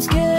sounds good.